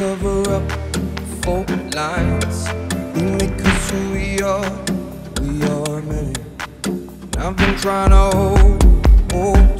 cover up fault lines. We make us who we are, we are many. And I've been trying to hold, hold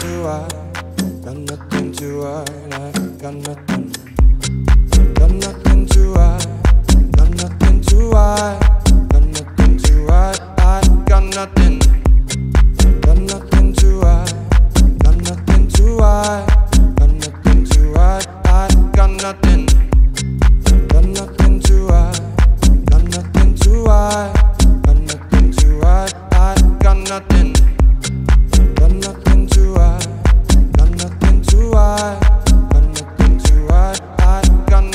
to hide, got nothing to hide, I got nothing. Got nothing to hide, got nothing to hide, got nothing to hide, I got nothing. Got nothing to hide, got nothing to hide, got nothing to I nothing. Got nothing to hide, got nothing to hide.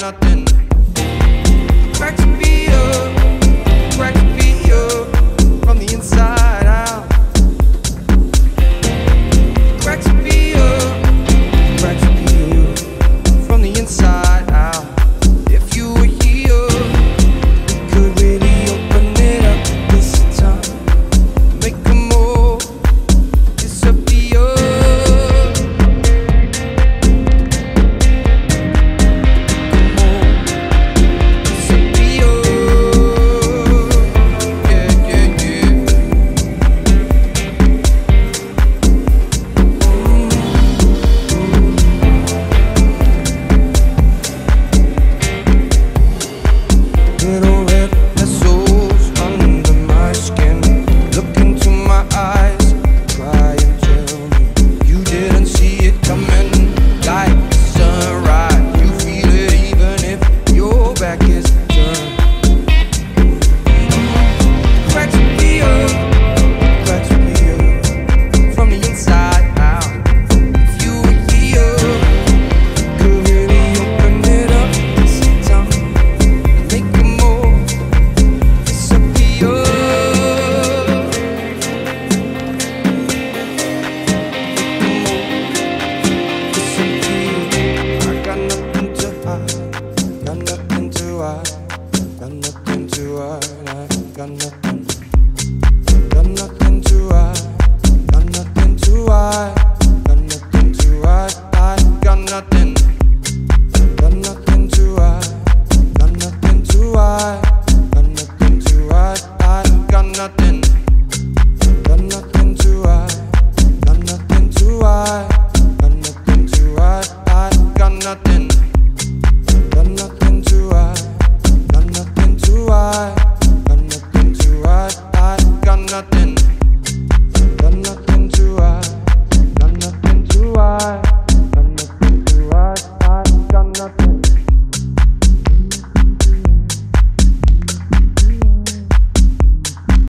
nothing. gun